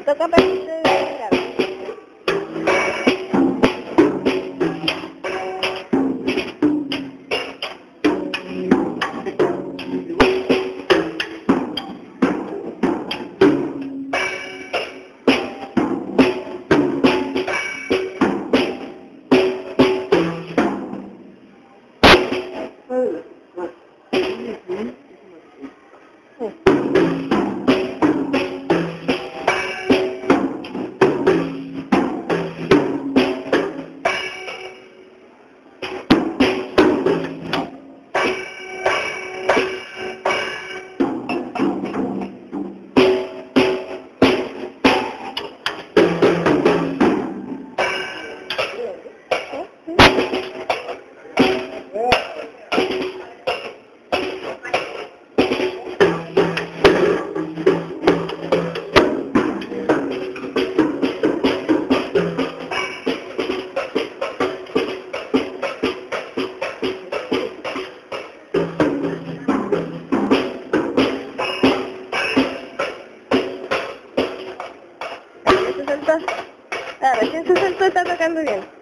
Tetap 了 Recién se soltó, está tocando bien.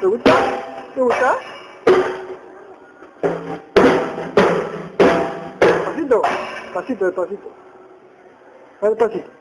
¿Te gusta? ¿Te gusta? Pasito, pasito, despacito. Despacito.